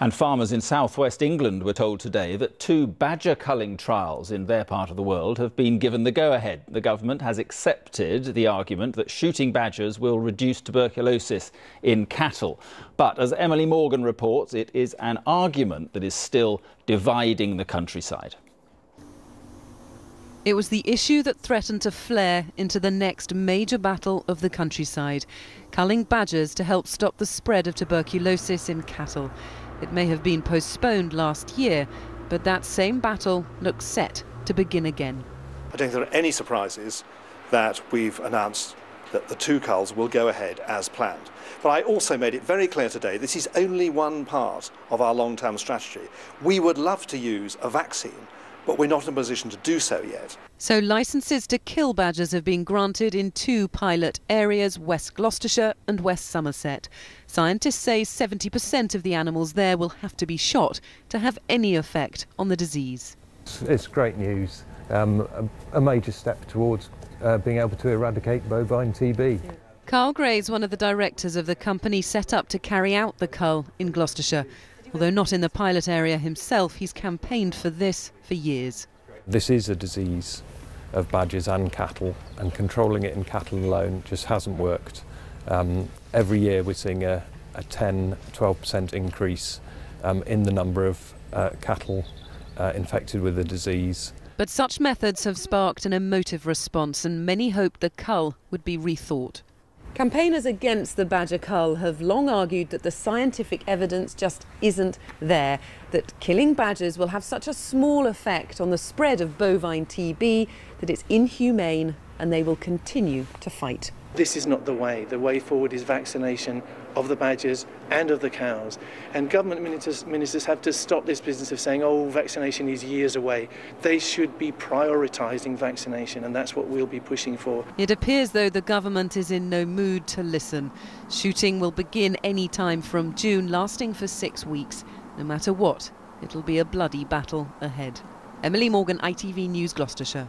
And farmers in southwest England were told today that two badger culling trials in their part of the world have been given the go ahead. The government has accepted the argument that shooting badgers will reduce tuberculosis in cattle. But as Emily Morgan reports, it is an argument that is still dividing the countryside. It was the issue that threatened to flare into the next major battle of the countryside, culling badgers to help stop the spread of tuberculosis in cattle. It may have been postponed last year, but that same battle looks set to begin again. I don't think there are any surprises that we've announced that the two culls will go ahead as planned. But I also made it very clear today this is only one part of our long term strategy. We would love to use a vaccine but we're not in a position to do so yet. So licences to kill badgers have been granted in two pilot areas, West Gloucestershire and West Somerset. Scientists say 70% of the animals there will have to be shot to have any effect on the disease. It's great news, um, a, a, major step towards uh, being able to eradicate bovine TB. Carl Gray is one of the directors of the company set up to carry out the cull in Gloucestershire. Although not in the pilot area himself, he's campaigned for this for years. This is a disease of badgers and cattle, and controlling it in cattle alone just hasn't worked. Um, every year we're seeing a, a 10 12% increase um, in the number of uh, cattle uh, infected with the disease. But such methods have sparked an emotive response, and many hoped the cull would be rethought. Campaigners against the badger cull have long argued that the scientific evidence just isn't there, that killing badgers will have such a small effect on the spread of bovine TB that it's inhumane and they will continue to fight. This is not the way. The way forward is vaccination of the badgers and of the cows. And government ministers, ministers have to stop this business of saying, oh, vaccination is years away. They should be prioritising vaccination, and that's what we'll be pushing for. It appears, though, the government is in no mood to listen. Shooting will begin any time from June, lasting for six weeks. No matter what, it'll be a bloody battle ahead. Emily Morgan, ITV News, Gloucestershire.